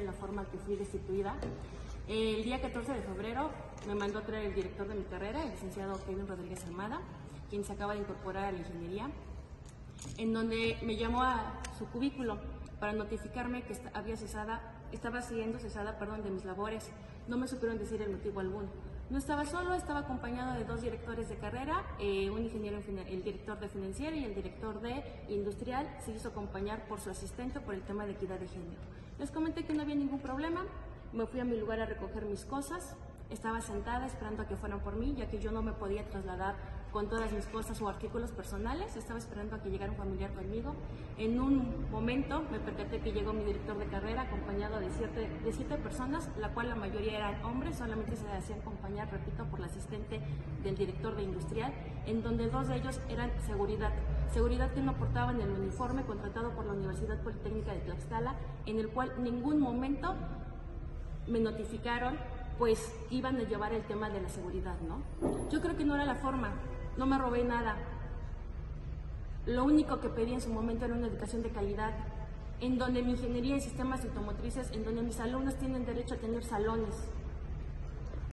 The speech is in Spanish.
y la forma que fui destituida. El día 14 de febrero me mandó a traer el director de mi carrera, el licenciado Kevin Rodríguez Armada, quien se acaba de incorporar a la ingeniería, en donde me llamó a su cubículo para notificarme que había cesada, estaba siendo cesada perdón, de mis labores. No me supieron decir el motivo alguno. No estaba solo, estaba acompañado de dos directores de carrera, eh, un ingeniero, el director de financiero y el director de industrial. Se hizo acompañar por su asistente por el tema de equidad de género. Les comenté que no había ningún problema, me fui a mi lugar a recoger mis cosas, estaba sentada esperando a que fueran por mí, ya que yo no me podía trasladar con todas mis cosas o artículos personales. Estaba esperando a que llegara un familiar conmigo. En un momento me percaté que llegó mi director de carrera acompañado de siete, de siete personas, la cual la mayoría eran hombres, solamente se hacía acompañar, repito, por la asistente del director de industrial, en donde dos de ellos eran seguridad. Seguridad que no portaban el uniforme contratado por la Universidad Politécnica de Tlaxcala, en el cual ningún momento me notificaron pues iban a llevar el tema de la seguridad, ¿no? Yo creo que no era la forma, no me robé nada. Lo único que pedí en su momento era una educación de calidad, en donde mi ingeniería en sistemas automotrices, en donde mis alumnos tienen derecho a tener salones,